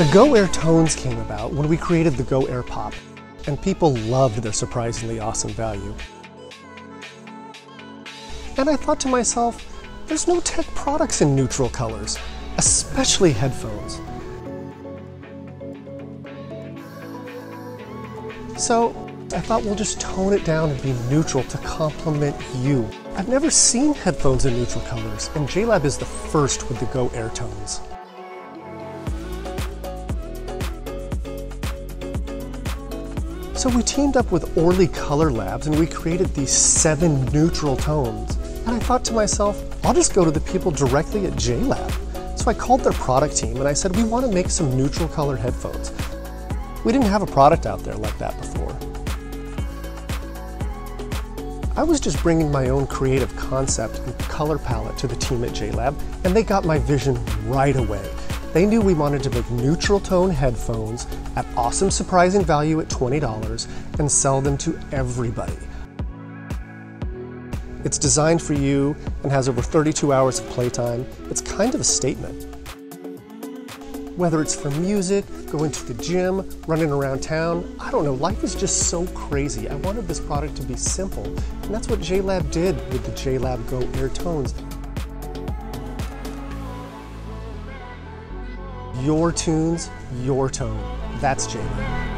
The Go Air tones came about when we created the Go Air Pop, and people loved their surprisingly awesome value. And I thought to myself, there's no tech products in neutral colors, especially headphones. So I thought we'll just tone it down and be neutral to complement you. I've never seen headphones in neutral colors, and JLab is the first with the Go Air tones. So we teamed up with Orly Color Labs and we created these seven neutral tones. And I thought to myself, I'll just go to the people directly at JLab. So I called their product team and I said, we want to make some neutral color headphones. We didn't have a product out there like that before. I was just bringing my own creative concept and color palette to the team at JLab, and they got my vision right away. They knew we wanted to make neutral tone headphones at awesome surprising value at $20 and sell them to everybody. It's designed for you and has over 32 hours of playtime. It's kind of a statement. Whether it's for music, going to the gym, running around town, I don't know, life is just so crazy. I wanted this product to be simple, and that's what JLab did with the JLab Go Air Tones. Your tunes, your tone. That's JLab.